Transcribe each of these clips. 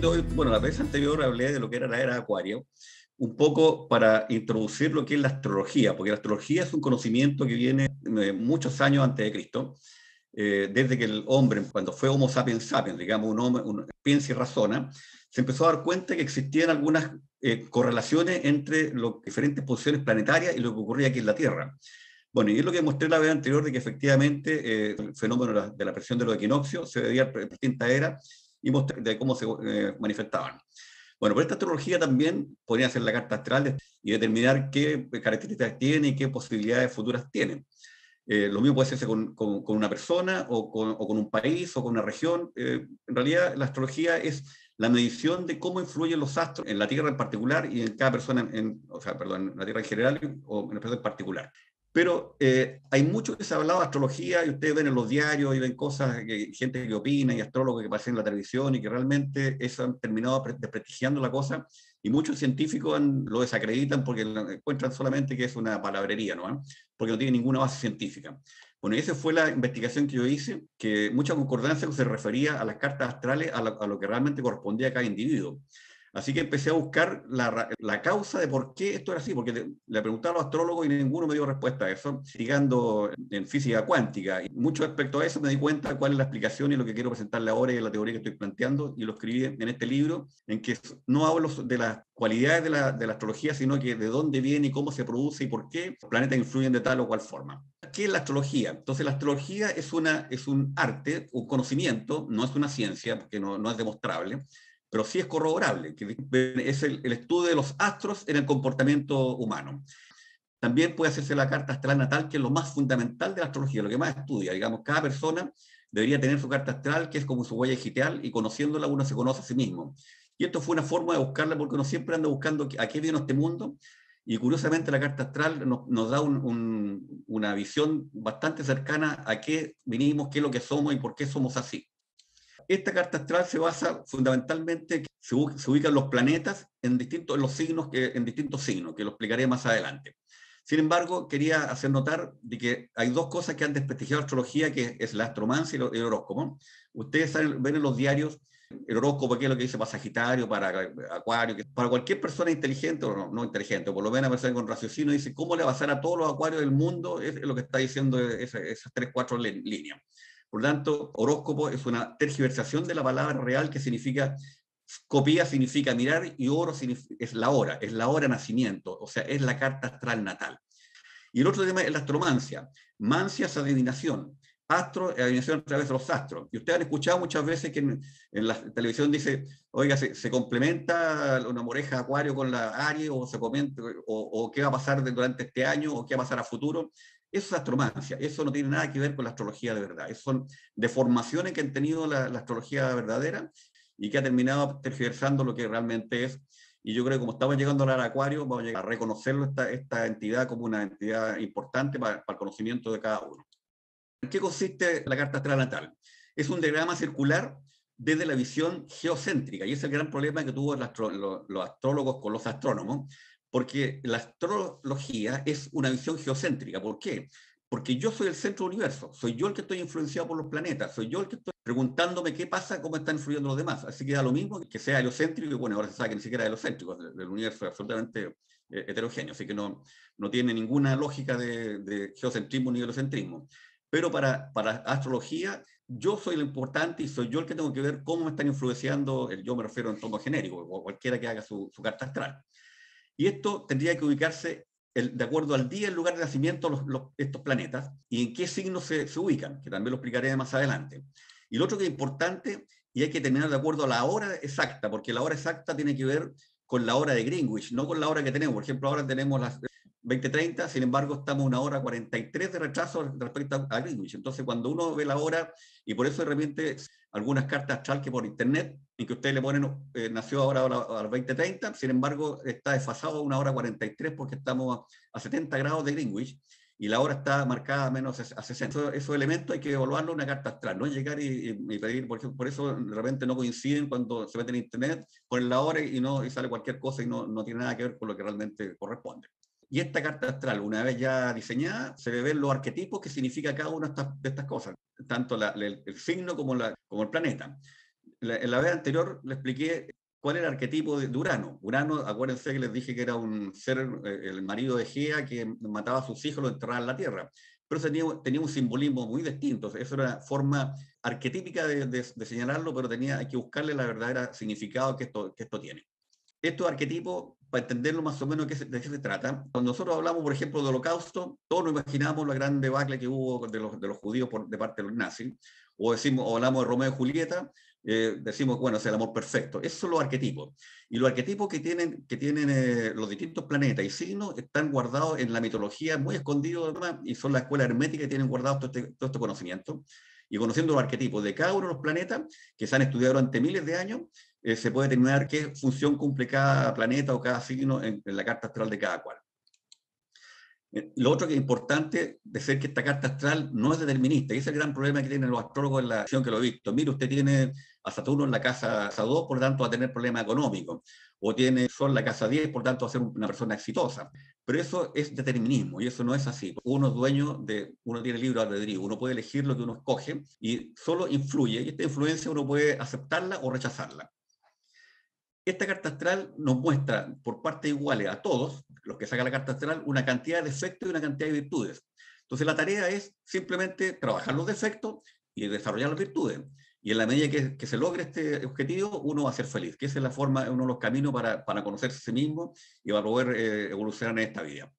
de hoy, bueno, la vez anterior hablé de lo que era la era Acuario, un poco para introducir lo que es la astrología, porque la astrología es un conocimiento que viene eh, muchos años antes de Cristo, eh, desde que el hombre, cuando fue Homo sapiens sapiens, digamos, un hombre un, piensa y razona, se empezó a dar cuenta que existían algunas eh, correlaciones entre las diferentes posiciones planetarias y lo que ocurría aquí en la Tierra. Bueno, y es lo que mostré la vez anterior de que efectivamente eh, el fenómeno de la, de la, presión de los equinoccios se debía a distintas eras y de cómo se eh, manifestaban. Bueno, por esta astrología también podría hacer la carta astral y determinar qué características tiene y qué posibilidades futuras tiene. Eh, lo mismo puede hacerse con, con, con una persona o con, o con, un país o con una región. Eh, en realidad, la astrología es la medición de cómo influyen los astros en la Tierra en particular y en cada persona, en, o sea, perdón, en la Tierra en general o en la persona en particular. Pero eh, hay mucho que se ha hablado de astrología y ustedes ven en los diarios y ven cosas, que, gente que opina y astrólogos que aparecen en la televisión y que realmente eso han terminado desprestigiando la cosa y muchos científicos han, lo desacreditan porque encuentran solamente que es una palabrería, ¿no? porque no tiene ninguna base científica. Bueno, esa fue la investigación que yo hice, que mucha concordancia se refería a las cartas astrales, a, a lo que realmente correspondía a cada individuo. Así que empecé a buscar la, causa de por qué esto era así, porque le, le preguntaba a los astrólogos y ninguno me dio respuesta a eso, investigando en física cuántica. Y mucho respecto a eso me di cuenta cuál es la explicación y lo que quiero presentarle ahora y la teoría que estoy planteando, y lo escribí en este libro, en que no hablo de las cualidades de la, de la astrología, sino que de dónde viene y cómo se produce y por qué los planetas influyen de tal o cual forma. ¿Qué es la astrología? Entonces, la astrología es, una, es un arte, un conocimiento, no es una ciencia, porque no, no es demostrable, pero sí es corroborable, que es el, estudio de los astros en el comportamiento humano. También puede hacerse la carta astral natal, que es lo más fundamental de la astrología, lo que más estudia. Digamos, cada persona debería tener su carta astral, que es como su huella digital, y conociéndola uno se conoce a sí mismo. Y esto fue una forma de buscarla, porque uno siempre anda buscando a qué viene este mundo, y curiosamente la carta astral nos, da un, un, una visión bastante cercana a qué vinimos, qué es lo que somos y por qué somos así. Esta carta astral se basa fundamentalmente, se, se ubican los planetas en, distintos, en los signos, que, en distintos signos, que lo explicaré más adelante. Sin embargo, quería hacer notar de que hay dos cosas que han desprestigiado la astrología, que es la astromancia y el horóscopo. Ustedes saben, ven en los diarios el horóscopo, que es lo que dice para Sagitario, para Acuario, que para cualquier persona inteligente, o no, no inteligente, o por lo menos persona con raciocinio, dice cómo le va a pasar a todos los acuarios del mundo, es lo que está diciendo esas, esas tres, cuatro líneas. Por lo tanto, horóscopo es una tergiversación de la palabra real que significa, copia significa mirar y oro es la hora, es la hora de nacimiento, o sea, es la carta astral natal. Y el otro tema es la astromancia. Mancia es adivinación. Astro es adivinación a través de los astros. Y ustedes han escuchado muchas veces que en, en la televisión dice, oiga, se, se, complementa una moreja acuario con la Aries, o, se comenta, o, o qué va a pasar durante este año, o qué va a pasar a futuro. Eso es astromancia, eso no tiene nada que ver con la astrología de verdad. Eso son deformaciones que han tenido la, astrología verdadera y que ha terminado tergiversando lo que realmente es. Y yo creo que como estamos llegando al acuario, vamos a llegar reconocerlo esta, esta entidad como una entidad importante para, el conocimiento de cada uno. ¿En qué consiste la carta astral natal? Es un diagrama circular desde la visión geocéntrica, y es el gran problema que tuvo los astrólogos con los astrónomos, porque la astrología es una visión geocéntrica. ¿Por qué? Porque yo soy el centro del universo, soy yo el que estoy influenciado por los planetas, soy yo el que estoy preguntándome qué pasa, cómo están influyendo los demás. Así que da lo mismo que sea heliocéntrico, y bueno, ahora se sabe que ni siquiera heliocéntrico, el universo es absolutamente eh, heterogéneo, así que no, no tiene ninguna lógica de, de geocentrismo ni heliocentrismo. Pero para, para astrología, yo soy lo importante y soy yo el que tengo que ver cómo me están influenciando, yo me refiero en tono genérico, o cualquiera que haga su, su carta astral. Y esto tendría que ubicarse de acuerdo al día el lugar de nacimiento los, los, estos planetas y en qué signos se, se, ubican, que también lo explicaré más adelante. Y lo otro que es importante, y hay que terminar de acuerdo a la hora exacta, porque la hora exacta tiene que ver con la hora de Greenwich, no con la hora que tenemos. Por ejemplo, ahora tenemos las 20:30, sin embargo, estamos una hora 43 de retraso respecto a Greenwich. Entonces, cuando uno ve la hora, y por eso de repente algunas cartas astral que por internet, en que ustedes le ponen, eh, nació ahora a las 20:30, sin embargo, está desfasado a una hora 43 porque estamos a 70 grados de Greenwich y la hora está marcada menos a 60. Esos, esos elementos hay que evaluarlo en una carta astral, no llegar y, y, pedir, por, ejemplo, por eso de repente no coinciden cuando se meten en internet, ponen la hora y, no, y sale cualquier cosa y no, no tiene nada que ver con lo que realmente corresponde. Y esta carta astral, una vez ya diseñada, se ve los arquetipos que significa cada una de estas cosas, tanto la, el, signo como, la, el planeta. en la vez anterior le expliqué cuál era el arquetipo de Urano. Urano, acuérdense que les dije que era un ser, eh, el marido de Gea, que mataba a sus hijos y los enterraba en la tierra. Pero tenía, tenía un simbolismo muy distinto. Eso era una forma arquetípica de, señalarlo, pero tenía hay que buscarle la verdadera significado que esto, que esto tiene. Estos arquetipos, para entenderlo más o menos de qué se trata, cuando nosotros hablamos, por ejemplo, del holocausto, todos nos imaginamos la gran debacle que hubo de los, de los judíos por, de parte de los nazis, o, decimos, o hablamos de Romeo y Julieta, eh, decimos, bueno, es el amor perfecto. Esos son los arquetipos. Y los arquetipos que tienen, que tienen eh, los distintos planetas y signos están guardados en la mitología, muy escondidos, y son la escuela hermética que tienen guardado todo este, todo este conocimiento. Y conociendo los arquetipos de cada uno de los planetas, que se han estudiado durante miles de años, eh, se puede determinar qué función cumple cada planeta o cada signo en la carta astral de cada cual. Lo otro que es importante de ser que esta carta astral no es determinista, y ese es el gran problema que tienen los astrólogos en la acción que lo he visto. Mire, usted tiene a Saturno en la casa 2, por lo tanto va a tener problemas económicos, o tiene Sol en la casa 10, por tanto va a ser una persona exitosa. Pero eso es determinismo, y eso no es así. Uno es dueño de, uno tiene libre albedrío, uno puede elegir lo que uno escoge, y solo influye, y esta influencia uno puede aceptarla o rechazarla. Esta carta astral nos muestra por partes iguales a todos, los que sacan la carta astral, una cantidad de defectos y una cantidad de virtudes. Entonces la tarea es simplemente trabajar los defectos y desarrollar las virtudes. Y en la medida que, se logre este objetivo, uno va a ser feliz, que esa es la forma, uno de los caminos para, para conocerse a sí mismo y para poder eh, evolucionar en esta vida.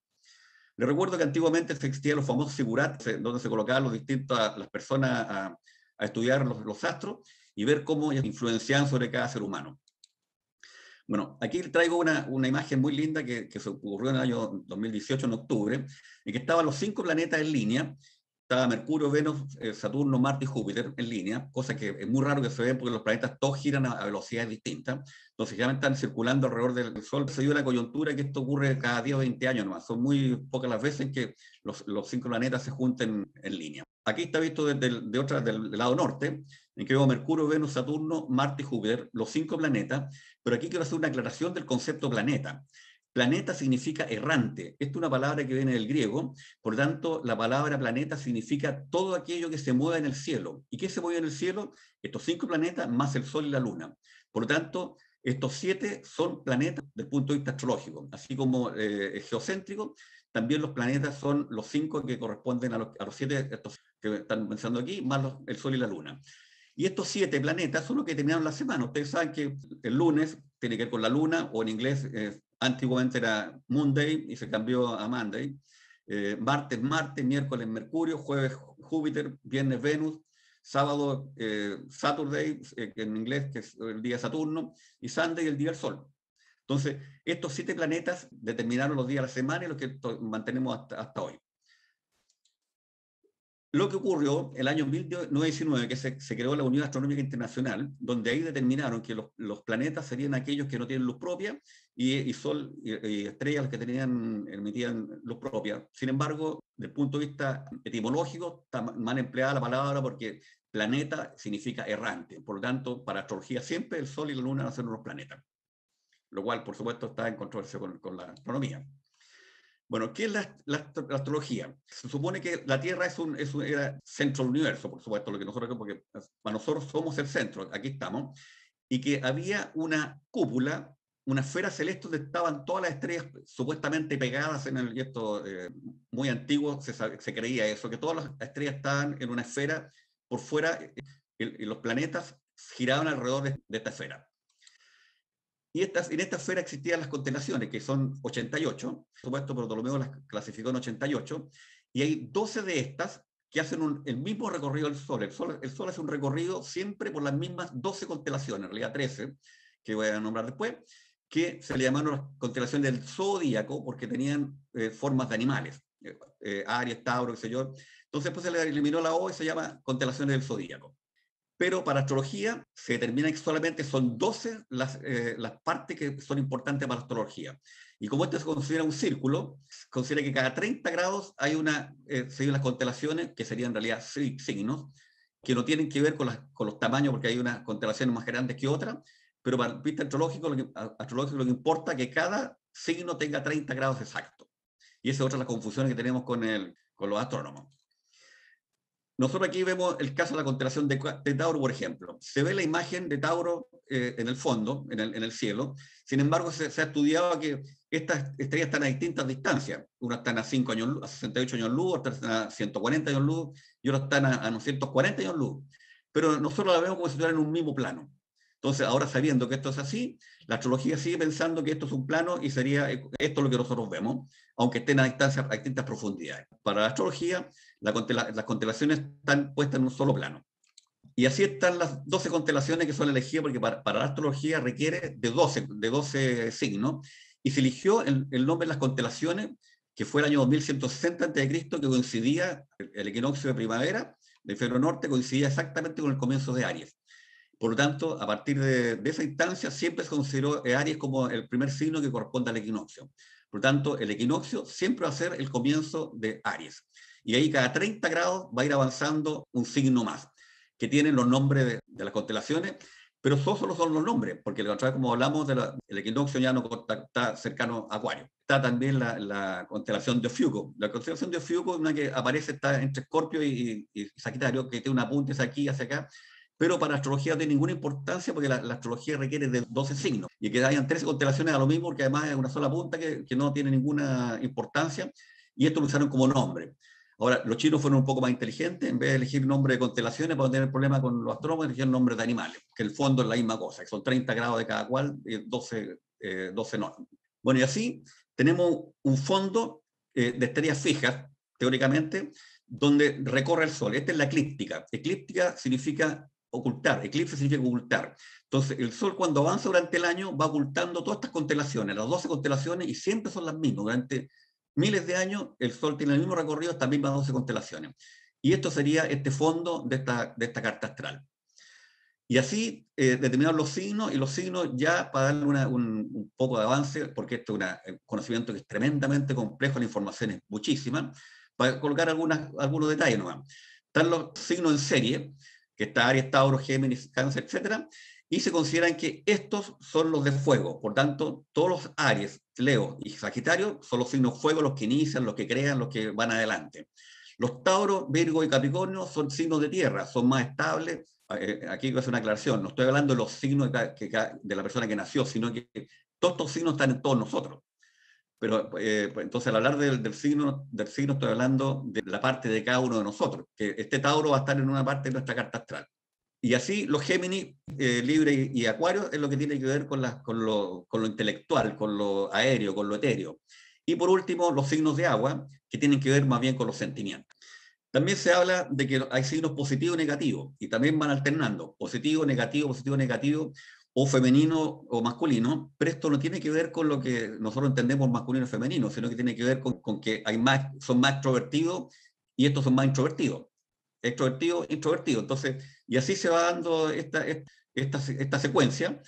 Les recuerdo que antiguamente existían los famosos figurats, donde se colocaban los distintos, las personas a, estudiar los, los, astros y ver cómo influenciaban sobre cada ser humano. Bueno, aquí traigo una, una imagen muy linda que, que, se ocurrió en el año 2018, en octubre, en que estaban los cinco planetas en línea. Estaba Mercurio, Venus, eh, Saturno, Marte y Júpiter en línea, cosa que es muy raro que se vean porque los planetas todos giran a, velocidades distintas. Entonces, ya están circulando alrededor del Sol. Se dio la coyuntura que esto ocurre cada 10 o 20 años nomás. Son muy pocas las veces que los, los cinco planetas se junten en línea. Aquí está visto desde de otra, del lado norte, en que veo Mercurio, Venus, Saturno, Marte y Júpiter, los cinco planetas, pero aquí quiero hacer una aclaración del concepto planeta. Planeta significa errante. Esta es una palabra que viene del griego, por tanto, la palabra planeta significa todo aquello que se mueve en el cielo. ¿Y qué se mueve en el cielo? Estos cinco planetas más el Sol y la Luna. Por lo tanto, estos siete son planetas desde el punto de vista astrológico, así como eh, geocéntrico, también los planetas son los cinco que corresponden a los, siete estos que están pensando aquí, más el Sol y la Luna. Y estos siete planetas son los que terminaron la semana. Ustedes saben que el lunes tiene que ver con la luna, o en inglés eh, antiguamente era Monday y se cambió a Monday. Eh, martes, Marte, miércoles, Mercurio, jueves, Júpiter, viernes, Venus, sábado, eh, Saturday, que en inglés que es el día Saturno, y Sunday, el día del Sol. Entonces, estos siete planetas determinaron los días de la semana y los que mantenemos hasta, hasta hoy. Lo que ocurrió el año 1919, que se, se, creó la Unión Astronómica Internacional, donde ahí determinaron que los, los planetas serían aquellos que no tienen luz propia y, y Sol y, estrellas que tenían, emitían luz propia. Sin embargo, desde el punto de vista etimológico, está mal empleada la palabra porque planeta significa errante. Por lo tanto, para astrología siempre el Sol y la Luna a ser unos planetas. Lo cual, por supuesto, está en controversia con, con la astronomía. Bueno, ¿qué es la, astrología? Se supone que la Tierra es un, es un era centro del universo, por supuesto, lo que nosotros, porque para nosotros somos el centro, aquí estamos, y que había una cúpula, una esfera celeste donde estaban todas las estrellas supuestamente pegadas en el, esto eh, muy antiguo se, se, creía eso, que todas las estrellas estaban en una esfera por fuera y, los planetas giraban alrededor de, de esta esfera. Y estas, en esta esfera existían las constelaciones, que son 88, por supuesto, Ptolomeo las clasificó en 88, y hay 12 de estas que hacen el mismo recorrido del Sol. El, Sol. el Sol hace un recorrido siempre por las mismas 12 constelaciones, en realidad 13, que voy a nombrar después, que se le llamaron las constelaciones del zodíaco porque tenían eh, formas de animales, eh, eh, Aries, Tauro, qué sé yo. Entonces después se le eliminó la O y se llama constelaciones del zodíaco pero para astrología se determina que solamente son 12 las, eh, las partes que son importantes para astrología. Y como esto se considera un círculo, considera que cada 30 grados hay una, eh, las constelaciones, que serían en realidad signos, que no tienen que ver con, las, con los tamaños, porque hay unas constelaciones más grandes que otras, pero para el vista astrológico lo que, astrológico lo que importa es que cada signo tenga 30 grados exactos. Y esa es otra de las confusiones que tenemos con, el, con los astrónomos. Nosotros aquí vemos el caso de la constelación de, Tauro, por ejemplo. Se ve la imagen de Tauro eh, en el fondo, en el, cielo. Sin embargo, se, ha estudiado que estas estrellas están a distintas distancias. Unas están a, 5 años, a 68 años luz, otras están a 140 años luz y otras están a, a 940 años luz. Pero nosotros la vemos como si estuvieran en un mismo plano. Entonces, ahora sabiendo que esto es así, la astrología sigue pensando que esto es un plano y sería esto lo que nosotros vemos, aunque estén a distancias, a distintas profundidades. Para la astrología, las constelaciones están puestas en un solo plano. Y así están las 12 constelaciones que son elegidas, porque para, la astrología requiere de 12, de 12 signos, y se eligió el, nombre de las constelaciones, que fue el año 2160 a.C., que coincidía, el, equinoccio de primavera de Fero Norte coincidía exactamente con el comienzo de Aries. Por lo tanto, a partir de, esa instancia, siempre se consideró Aries como el primer signo que corresponde al equinoccio. Por lo tanto, el equinoccio siempre va a ser el comienzo de Aries y ahí cada 30 grados va a ir avanzando un signo más, que tienen los nombres de, las constelaciones, pero solo son los nombres, porque la como hablamos del equinoccio ya no está cercano a Acuario. Está también la, constelación de Ofiuco. La constelación de Ofiuco es una que aparece está entre Escorpio y, Sagitario, que tiene una punta hacia aquí, hacia acá, pero para la astrología no tiene ninguna importancia porque la, astrología requiere de 12 signos y que hayan 13 constelaciones a lo mismo porque además es una sola punta que, que no tiene ninguna importancia y esto lo usaron como nombre. Ahora, los chinos fueron un poco más inteligentes, en vez de elegir nombre de constelaciones para no tener problema con los astrónomos, eligieron nombres de animales, que el fondo es la misma cosa, que son 30 grados de cada cual, y 12, eh, 12 normas. Bueno, y así tenemos un fondo eh, de estrellas fijas, teóricamente, donde recorre el Sol. Esta es la eclíptica. Eclíptica significa ocultar, eclipse significa ocultar. Entonces, el Sol cuando avanza durante el año va ocultando todas estas constelaciones, las 12 constelaciones, y siempre son las mismas. Durante miles de años, el Sol tiene el mismo recorrido, estas mismas 12 constelaciones. Y esto sería este fondo de esta, de esta carta astral. Y así eh, determinar los signos, y los signos ya para darle un, poco de avance, porque esto es un eh, conocimiento que es tremendamente complejo, la información es muchísima, para colocar algunas, algunos detalles nomás. Están los signos en serie, que está Aries, Tauro, Géminis, Cáncer, etcétera, y se consideran que estos son los de fuego. Por tanto, todos los Aries, Leo y Sagitario son los signos fuego, los que inician, los que crean, los que van adelante. Los Tauro, Virgo y Capricornio son signos de tierra, son más estables. Eh, aquí voy a una aclaración, no estoy hablando de los signos de la persona que nació, sino que todos estos signos están en todos nosotros. Pero eh, entonces al hablar del, del, signo, del signo estoy hablando de la parte de cada uno de nosotros, que este Tauro va a estar en una parte de nuestra carta astral. Y así los Géminis, eh, Libre y, Acuario es lo que tiene que ver con, lo, intelectual, con lo aéreo, con lo etéreo. Y por último, los signos de agua, que tienen que ver más bien con los sentimientos. También se habla de que hay signos positivos y negativos, y también van alternando, positivo, negativo, positivo, negativo, o femenino o masculino, pero esto no tiene que ver con lo que nosotros entendemos masculino y femenino, sino que tiene que ver con, con que hay más, son más extrovertidos y estos son más introvertidos extrovertido, introvertido. Entonces, y así se va dando esta, esta, esta secuencia,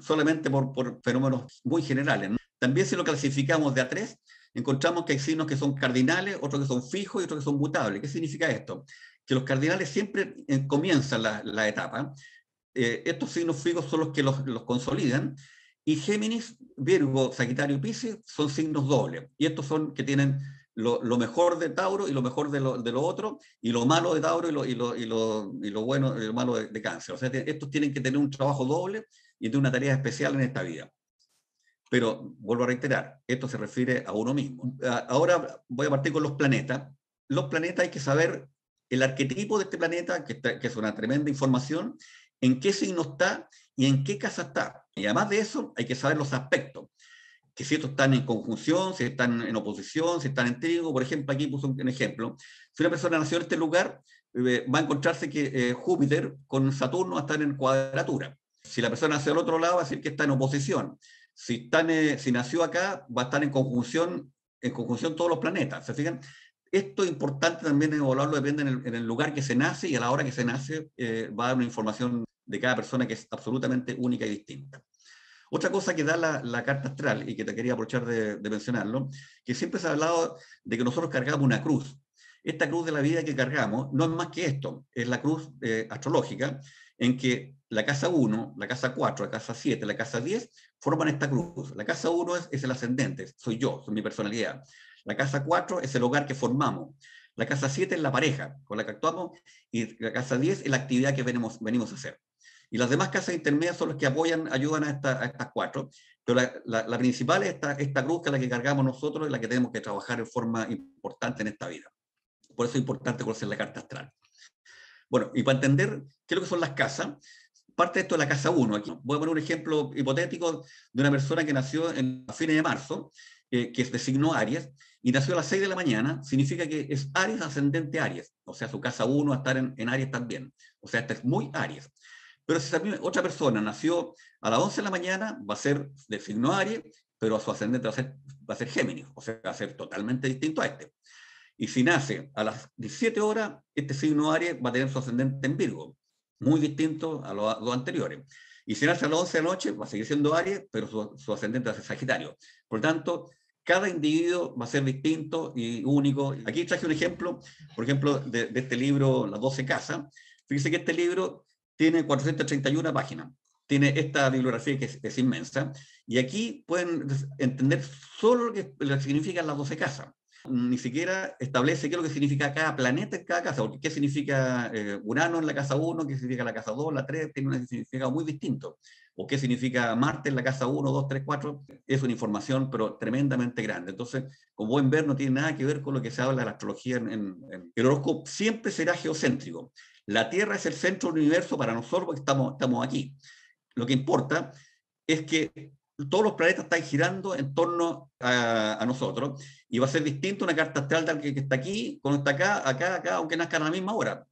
solamente por, por fenómenos muy generales. También si lo clasificamos de a tres, encontramos que hay signos que son cardinales, otros que son fijos y otros que son mutables. ¿Qué significa esto? Que los cardinales siempre eh, comienzan la, la etapa. Eh, estos signos fijos son los que los, los consolidan. Y Géminis, Virgo, Sagitario y Pisces son signos dobles. Y estos son que tienen lo, mejor de Tauro y lo mejor de lo, de otro, y lo malo de Tauro y lo, y y lo, y lo bueno y lo malo de, Cáncer. O sea, estos tienen que tener un trabajo doble y de una tarea especial en esta vida. Pero vuelvo a reiterar, esto se refiere a uno mismo. Ahora voy a partir con los planetas. Los planetas hay que saber el arquetipo de este planeta, que, que es una tremenda información, en qué signo está y en qué casa está. Y además de eso, hay que saber los aspectos que si estos están en conjunción, si están en oposición, si están en trigo, por ejemplo, aquí puse un, ejemplo, si una persona nació en este lugar, eh, va a encontrarse que eh, Júpiter con Saturno va a estar en cuadratura. Si la persona nació al otro lado, va a decir que está en oposición. Si, están, eh, si nació acá, va a estar en conjunción, en conjunción todos los planetas. ¿Se fijan? Esto es importante también evaluarlo, depende en el, lugar que se nace y a la hora que se nace va a dar una información de cada persona que es absolutamente única y distinta. Otra cosa que da la, carta astral, y que te quería aprovechar de, mencionarlo, que siempre se ha hablado de que nosotros cargamos una cruz. Esta cruz de la vida que cargamos no es más que esto, es la cruz eh, astrológica, en que la casa 1, la casa 4, la casa 7, la casa 10 forman esta cruz. La casa 1 es, el ascendente, soy yo, soy mi personalidad. La casa 4 es el hogar que formamos. La casa 7 es la pareja con la que actuamos y la casa 10 es la actividad que venimos a hacer. Y las demás casas intermedias son las que apoyan, ayudan a, estas cuatro. Pero la, la, principal es esta, esta cruz que es la que cargamos nosotros y la que tenemos que trabajar en forma importante en esta vida. Por eso es importante conocer la carta astral. Bueno, y para entender qué es lo que son las casas, parte de esto de la casa 1. Aquí voy a poner un ejemplo hipotético de una persona que nació en, a fines de marzo, eh, que es de signo Aries, y nació a las 6 de la mañana, significa que es Aries ascendente Aries, o sea, su casa 1 va a estar en, en Aries también. O sea, este es muy Aries. Pero si otra persona nació a las 11 de la mañana, va a ser de signo Aries, pero a su ascendente va a ser, va a ser Géminis, o sea, va a ser totalmente distinto a este. Y si nace a las 17 horas, este signo Aries va a tener su ascendente en Virgo, muy distinto a los dos anteriores. Y si nace a las 11 de la noche, va a seguir siendo Aries, pero su, ascendente va a ser Sagitario. Por lo tanto, cada individuo va a ser distinto y único. Aquí traje un ejemplo, por ejemplo, de, este libro, Las 12 Casas. Fíjense que este libro tiene 431 páginas. Tiene esta bibliografía que es, inmensa. Y aquí pueden entender solo lo que, significan las 12 casas ni siquiera establece qué es lo que significa cada planeta en cada casa, qué significa eh, Urano en la casa 1, qué significa la casa 2, la 3, tiene un significado muy distinto, o qué significa Marte en la casa 1, 2, 3, 4, es una información pero tremendamente grande. Entonces, como pueden ver, no tiene nada que ver con lo que se habla de la astrología en, en el horóscopo, siempre será geocéntrico. La Tierra es el centro del universo para nosotros porque estamos, estamos aquí. Lo que importa es que todos los planetas están girando en torno a, nosotros y va a ser distinto una carta astral que, que está aquí, con está acá, acá, acá, aunque nazcan a la misma hora.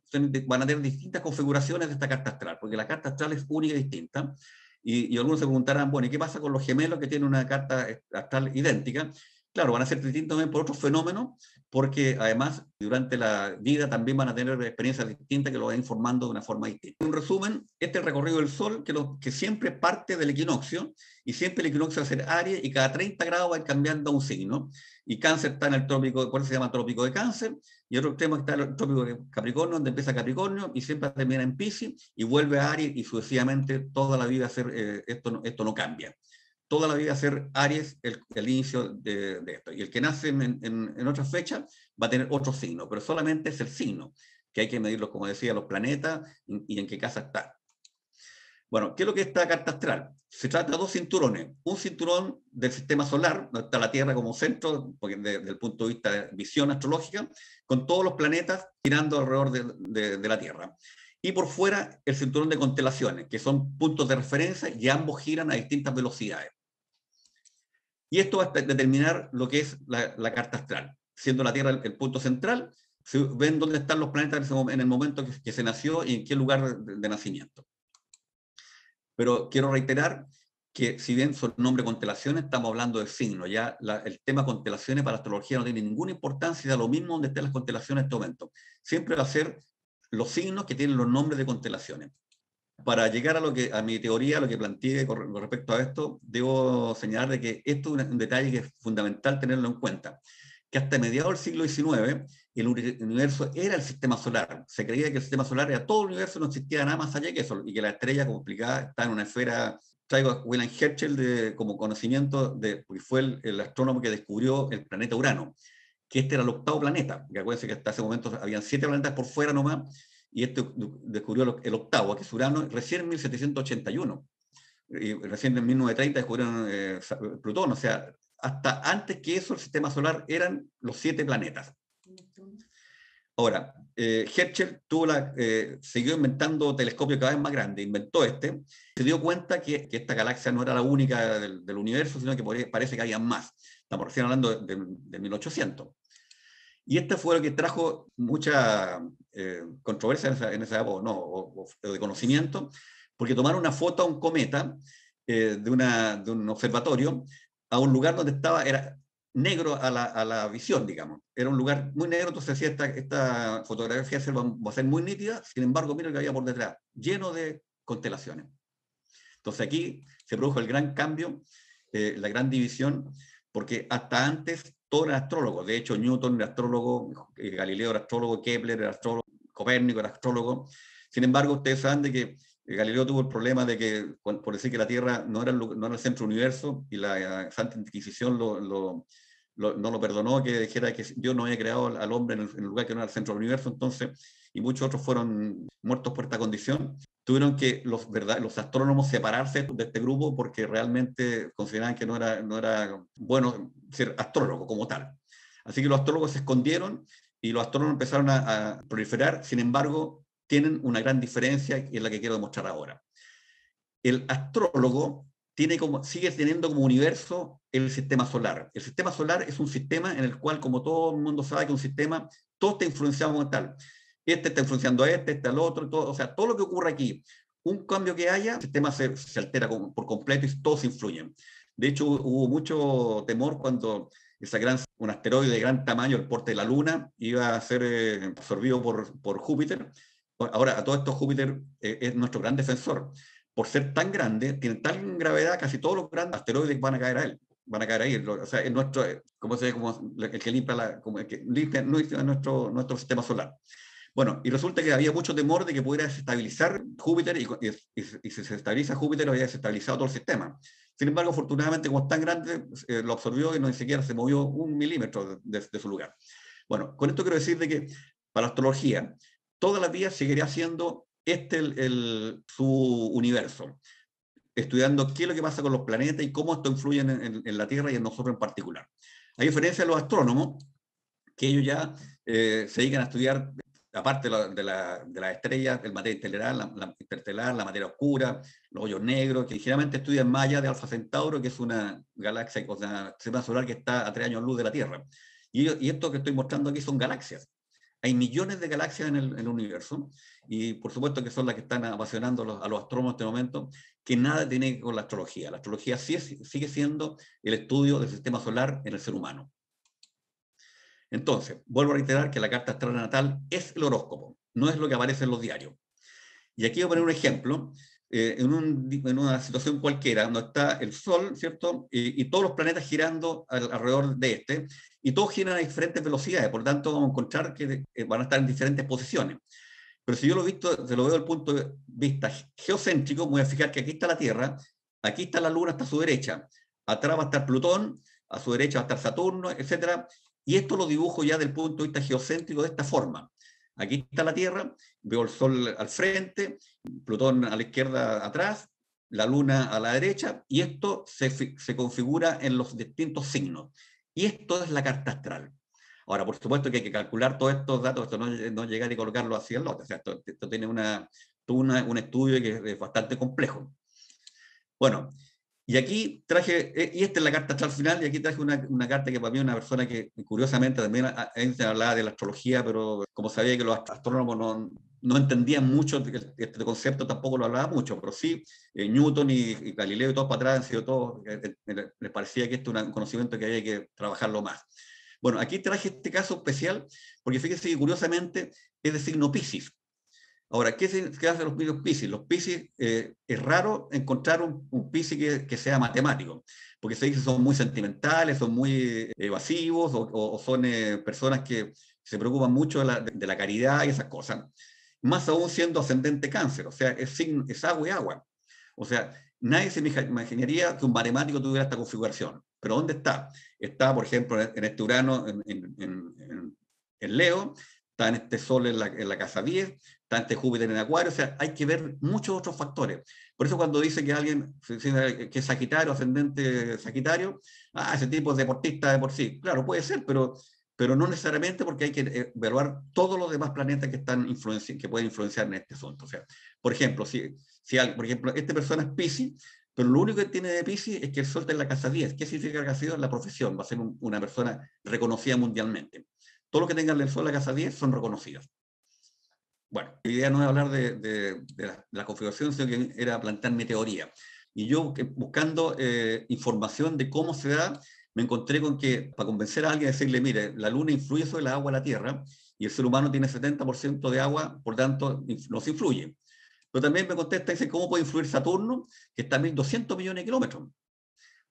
Van a tener distintas configuraciones de esta carta astral, porque la carta astral es única y distinta. Y, y algunos se preguntarán, bueno, ¿y qué pasa con los gemelos que tienen una carta astral idéntica? Claro, van a ser distintos por otros fenómenos, porque además durante la vida también van a tener experiencias distintas que lo van informando de una forma distinta. En resumen, este recorrido del Sol, que, lo, que siempre parte del equinoccio, y siempre el equinoccio va a ser Aries, y cada 30 grados va a ir cambiando un signo, y Cáncer está en el trópico, por eso se llama trópico de Cáncer, y otro tema está en el trópico de Capricornio, donde empieza Capricornio, y siempre termina en Pisces, y vuelve a Aries, y sucesivamente toda la vida a ser, eh, esto, esto no cambia toda la vida ser Aries el, el inicio de, esto. Y el que nace en, en, otra fecha va a tener otro signo, pero solamente es el signo, que hay que medirlo, como decía, los planetas y en qué casa está. Bueno, ¿qué es lo que es esta carta astral? Se trata de dos cinturones. Un cinturón del sistema solar, donde está la Tierra como centro, porque desde el punto de vista de visión astrológica, con todos los planetas girando alrededor de, de la Tierra y por fuera el cinturón de constelaciones, que son puntos de referencia y ambos giran a distintas velocidades. Y esto va a determinar lo que es la, carta astral. Siendo la Tierra el, punto central, se ven dónde están los planetas en el momento que, se nació y en qué lugar de, nacimiento. Pero quiero reiterar que si bien son nombre constelaciones, estamos hablando de signos. Ya el tema constelaciones para la astrología no tiene ninguna importancia, da lo mismo donde estén las constelaciones en este momento. Siempre va a ser los signos que tienen los nombres de constelaciones para llegar a, lo que, a mi teoría, lo que planteé con respecto a esto, debo señalar de que esto es un detalle que es fundamental tenerlo en cuenta, que hasta mediados del siglo XIX el universo era el sistema solar. Se creía que el sistema solar era todo el universo, no existía nada más allá que eso, y que la estrella, como explicaba, está en una esfera traigo a William Herschel de, como conocimiento, de, porque fue el, el, astrónomo que descubrió el planeta Urano, que este era el octavo planeta, que acuérdense que hasta ese momento habían siete planetas por fuera nomás, y este descubrió el octavo, que es Urano, recién en 1781. Y recién en 1930 descubrieron eh, Plutón, o sea, hasta antes que eso el sistema solar eran los siete planetas. Ahora, eh, Herschel tuvo la, eh, siguió inventando telescopios cada vez más grandes, inventó este, se dio cuenta que, que esta galaxia no era la única del, del universo, sino que parece que había más. Estamos recién hablando de, de, de 1800. Y este fue lo que trajo mucha eh, controversia en esa, época, no, o, de conocimiento, porque tomaron una foto a un cometa eh, de, un observatorio a un lugar donde estaba, era negro a la, visión, digamos. Era un lugar muy negro, entonces decía, esta, fotografía va a ser muy nítida, sin embargo, mira lo que había por detrás, lleno de constelaciones. Entonces aquí se produjo el gran cambio, eh, la gran división, porque hasta antes todo era astrólogo. De hecho, Newton era astrólogo, eh, Galileo era astrólogo, Kepler era astrólogo, Copérnico era astrólogo. Sin embargo, ustedes saben de que eh, Galileo tuvo el problema de que, por decir que la Tierra no era, el, no era el centro del universo, y la Santa Inquisición lo, lo, no lo perdonó, que dijera que Dios no había creado al hombre en el, lugar que no era el centro del universo, entonces, y muchos otros fueron muertos por esta condición. Tuvieron que los, ¿verdad? los astrónomos separarse de este grupo porque realmente consideraban que no era, no era bueno ser astrólogo como tal. Así que los astrólogos se escondieron y los astrónomos empezaron a, a proliferar, sin embargo, tienen una gran diferencia y es la que quiero demostrar ahora. El astrólogo tiene como, sigue teniendo como universo el sistema solar. El sistema solar es un sistema en el cual, como todo el mundo sabe que un sistema, todo está influenciado como tal. Este está influenciando a este, este al otro, todo, o sea, todo lo que ocurre aquí, un cambio que haya, el sistema se, se altera por completo y todos influyen. De hecho, hubo mucho temor cuando esa gran, un asteroide de gran tamaño, el porte de la Luna, iba a ser eh, absorbido por, por Júpiter. Ahora, a todo esto Júpiter eh, es nuestro gran defensor por ser tan grande, tiene tan gravedad, casi todos los grandes asteroides van a caer a él, van a caer ahí. O sea, es nuestro, como se como el que limpia, la, como el que limpia nuestro, nuestro sistema solar. Bueno, y resulta que había mucho temor de que pudiera desestabilizar Júpiter y, si se estabiliza Júpiter había desestabilizado todo el sistema. Sin embargo, afortunadamente, como es tan grande, eh, lo absorbió y no ni siquiera se movió un milímetro de, su lugar. Bueno, con esto quiero decir de que para la astrología, toda la vida seguiría siendo este su universo, estudiando qué es lo que pasa con los planetas y cómo esto influye en, en, la Tierra y en nosotros en particular. A diferencia de los astrónomos, que ellos ya eh, se dedican a estudiar, aparte de la, de la, de la estrellas, el materia interestelar, la, la, materia oscura, los hoyos negros, que ligeramente estudian Maya de Alfa Centauro, que es una galaxia, o sea, sistema solar que está a tres años luz de la Tierra. Y, esto que estoy mostrando aquí son galaxias. Hay millones de galaxias en el, universo y por supuesto que son las que están apasionando a los, astrónomos en este momento, que nada tiene con la astrología. La astrología es, sigue siendo el estudio del sistema solar en el ser humano. Entonces, vuelvo a reiterar que la carta astral natal es el horóscopo, no es lo que aparece en los diarios. Y aquí voy a poner un ejemplo, eh, en, un, en, una situación cualquiera, donde está el Sol, ¿cierto? Y, todos los planetas girando al, alrededor de este, y todos giran a diferentes velocidades, por tanto vamos a encontrar que eh, van a estar en diferentes posiciones. Pero si yo lo, visto, se lo veo desde el punto de vista geocéntrico, voy a fijar que aquí está la Tierra, aquí está la Luna hasta su derecha, atrás va a estar Plutón, a su derecha va a estar Saturno, etc. Y esto lo dibujo ya desde el punto de vista geocéntrico de esta forma. Aquí está la Tierra, veo el Sol al frente, Plutón a la izquierda atrás, la Luna a la derecha, y esto se, se configura en los distintos signos. Y esto es la carta astral. Ahora, por supuesto que hay que calcular todos estos datos, esto no, no llegar y colocarlo así al lote. O sea, esto, esto tiene una, una, un estudio que es bastante complejo. Bueno, y aquí traje, eh, y esta es la carta astral final, y aquí traje una, una carta que para mí es una persona que curiosamente también hablaba de la astrología, pero como sabía que los astrónomos no, no entendían mucho este concepto, tampoco lo hablaba mucho, pero sí, eh, Newton y, Galileo y todos para atrás han sido todos, eh, eh, les parecía que esto era un conocimiento que había que trabajarlo más. Bueno, aquí traje este caso especial, porque fíjense que curiosamente es de signo Pisces. Ahora, ¿qué, qué hacen los Pisces? Los Pisces, eh, es raro encontrar un, un Pisces que, que, sea matemático, porque se dice son muy sentimentales, son muy evasivos, o, o son eh, personas que se preocupan mucho de la, de la caridad y esas cosas más aún siendo ascendente cáncer, o sea, es, es agua y agua. O sea, nadie se imaginaría que un matemático tuviera esta configuración. Pero ¿dónde está? Está, por ejemplo, en este Urano en, en, en, en Leo, está en este Sol en la, la, casa 10, está este Júpiter en Acuario, o sea, hay que ver muchos otros factores. Por eso cuando dice que alguien que es Sagitario, ascendente Sagitario, ah, ese tipo es deportista de por sí. Claro, puede ser, pero pero no necesariamente porque hay que eh, evaluar todos los demás planetas que, están que pueden influenciar en este asunto. O sea, por ejemplo, si, si por ejemplo, esta persona es Pisces, pero lo único que tiene de Pisces es que el en la casa 10. ¿Qué significa que ha sido la profesión? Va a ser un, una persona reconocida mundialmente. Todos los que tengan el Sol en la casa 10 son reconocidos. Bueno, la idea no es hablar de, de, de, la, de la, configuración, sino que era plantear mi teoría. Y yo buscando eh, información de cómo se da me encontré con que para convencer a alguien a decirle, mire, la luna influye sobre el agua de la Tierra y el ser humano tiene 70% de agua, por tanto, nos influye. Pero también me contesta, dice, ¿cómo puede influir Saturno, que está a 1.200 millones de kilómetros?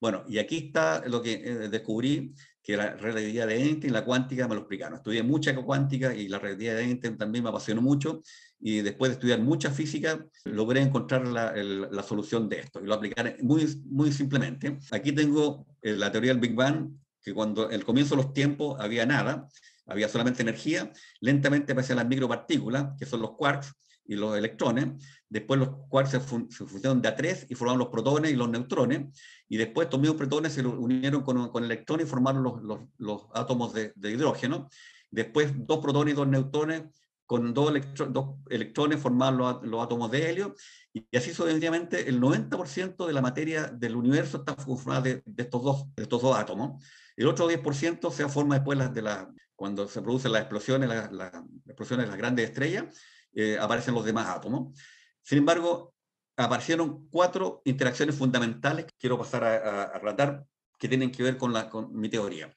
Bueno, y aquí está lo que eh, descubrí, que la relatividad de Einstein, la cuántica, me lo explicaron. Estudié mucha cuántica y la relatividad de Einstein también me apasionó mucho y después de estudiar mucha física logré encontrar la, la solución de esto y lo aplicaré muy, muy simplemente. Aquí tengo eh, la teoría del Big Bang, que cuando el comienzo de los tiempos había nada, había solamente energía, lentamente aparecían las micropartículas, que son los quarks y los electrones, después los quarks se, fusionaron de a tres y formaron los protones y los neutrones, y después estos mismos protones se unieron con, con electrones y formaron los, los, átomos de, de, hidrógeno, después dos protones y dos neutrones con dos, dos electrones formaron los, átomos de helio, y, así sucesivamente el 90% de la materia del universo está formada de, estos, dos, de estos dos átomos. El otro 10% se forma después de la, cuando se producen las explosiones, las explosiones de las grandes estrellas, eh, aparecen los demás átomos. Sin embargo, aparecieron cuatro interacciones fundamentales que quiero pasar a, a, relatar que tienen que ver con, la, con mi teoría.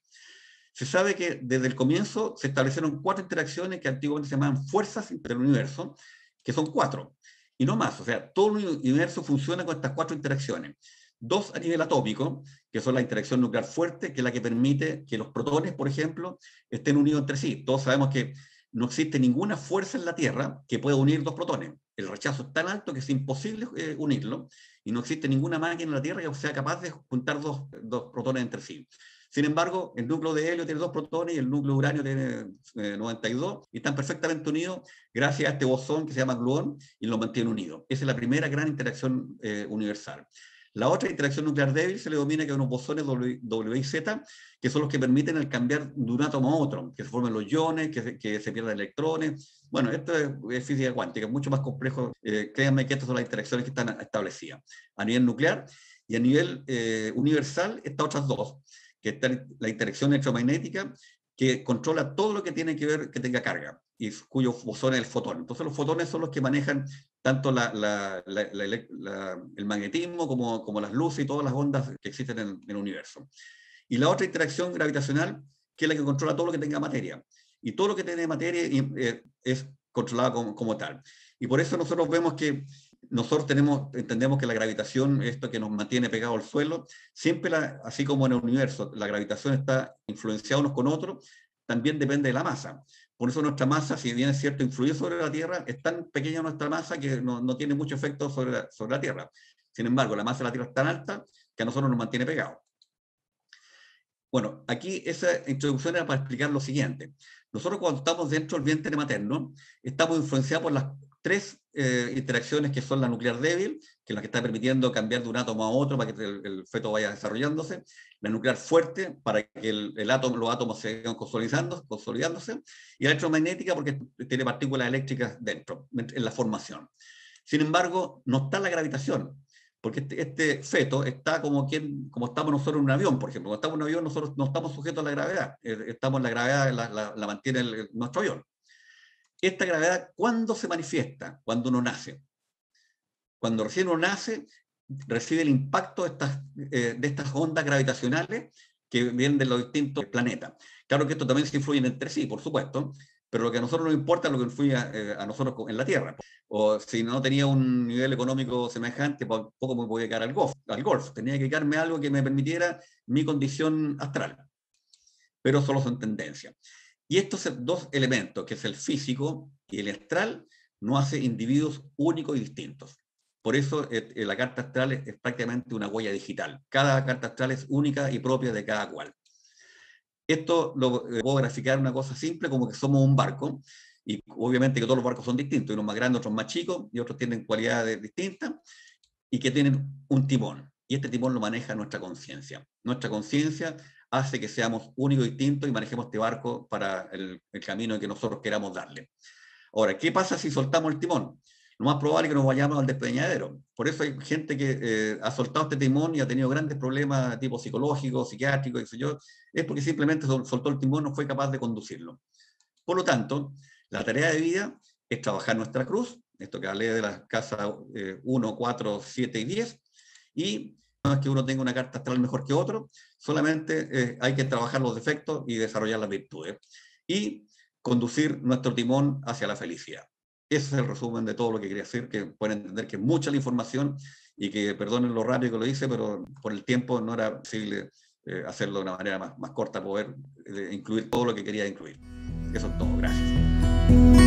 Se sabe que desde el comienzo se establecieron cuatro interacciones que antiguamente se llamaban fuerzas del universo, que son cuatro, y no más. O sea, todo el universo funciona con estas cuatro interacciones. Dos a nivel atómico, que son la interacción nuclear fuerte, que es la que permite que los protones, por ejemplo, estén unidos entre sí. Todos sabemos que no existe ninguna fuerza en la Tierra que pueda unir dos protones. El rechazo es tan alto que es imposible eh, unirlo y no existe ninguna máquina en la Tierra que sea capaz de juntar dos, dos protones entre sí. Sin embargo, el núcleo de helio tiene dos protones y el núcleo de uranio tiene 92 eh, y están perfectamente unidos gracias a este bosón que se llama gluón y lo mantiene unido. Esa es la primera gran interacción eh, universal. La otra interacción nuclear débil se le domina que unos bosones W, y Z, que son los que permiten el cambiar de un átomo a otro, que se formen los iones, que se, que se pierdan electrones. Bueno, esto es, física cuántica, es mucho más complejo. Eh, créanme que estas son las interacciones que están establecidas a nivel nuclear y a nivel universal, estas otras dos que está la interacción electromagnética, que controla todo lo que tiene que ver que tenga carga, y cuyo bosón es el fotón. Entonces los fotones son los que manejan tanto la, el magnetismo como, como las luces y todas las ondas que existen en, el universo. Y la otra interacción gravitacional, que es la que controla todo lo que tenga materia. Y todo lo que tiene materia eh, es controlado como, como tal. Y por eso nosotros vemos que nosotros entendemos que la gravitación, esto que nos mantiene pegado al suelo, siempre, así como en el universo, la gravitación está influenciada unos con otros, también depende de la masa. Por eso nuestra masa, si bien es cierto influye sobre la Tierra, es tan pequeña nuestra masa que no, tiene mucho efecto sobre la, Tierra. Sin embargo, la masa de la Tierra es tan alta que a nosotros nos mantiene pegados. Bueno, aquí esa introducción era para explicar lo siguiente. Nosotros cuando estamos dentro del vientre materno, estamos influenciados por las tres eh, interacciones que son la nuclear débil, que es la que está permitiendo cambiar de un átomo a otro para que el, feto vaya desarrollándose, la nuclear fuerte para que el, átomo, los átomos se vayan consolidando, consolidándose, y la electromagnética porque tiene partículas eléctricas dentro, en la formación. Sin embargo, no está la gravitación, porque este, este, feto está como, quien, como estamos nosotros en un avión, por ejemplo. Cuando estamos en un avión, nosotros no estamos sujetos a la gravedad, eh, estamos en la gravedad, la, la mantiene nuestro avión. Esta gravedad, ¿cuándo se manifiesta? Cuando uno nace. Cuando recién uno nace, recibe el impacto de estas, eh, de estas ondas gravitacionales que vienen de los distintos planetas. Claro que esto también se influye entre sí, por supuesto, pero lo que a nosotros nos importa es lo que influye eh, a, nosotros en la Tierra. O si no tenía un nivel económico semejante, poco me podía quedar al golf, al golf. Tenía que quedarme algo que me permitiera mi condición astral. Pero solo son tendencias. Y estos dos elementos, que es el físico y el astral, no hace individuos únicos y distintos. Por eso eh, eh, la carta astral es, prácticamente una huella digital. Cada carta astral es única y propia de cada cual. Esto lo eh, puedo graficar una cosa simple como que somos un barco y obviamente que todos los barcos son distintos, unos más grandes, otros más chicos y otros tienen cualidades distintas y que tienen un timón. Y este timón lo maneja nuestra conciencia. Nuestra conciencia hace que seamos únicos y distintos y manejemos este barco para el, camino que nosotros queramos darle. Ahora, ¿qué pasa si soltamos el timón? Lo más probable es que nos vayamos al despeñadero. Por eso hay gente que eh, ha soltado este timón y ha tenido grandes problemas tipo psicológico, psiquiátrico, yo, es porque simplemente soltó el timón, no fue capaz de conducirlo. Por lo tanto, la tarea de vida es trabajar nuestra cruz, esto que hablé de las casas 1, 4, 7 y 10, y no es que uno tenga una carta astral mejor que otro, solamente eh, hay que trabajar los defectos y desarrollar las virtudes. Y conducir nuestro timón hacia la felicidad. Ese es el resumen de todo lo que quería decir, que pueden entender que es mucha la información y que perdonen lo rápido que lo hice, pero por el tiempo no era posible eh, hacerlo de una manera más, más corta, poder eh, incluir todo lo que quería incluir. Eso es todo, gracias.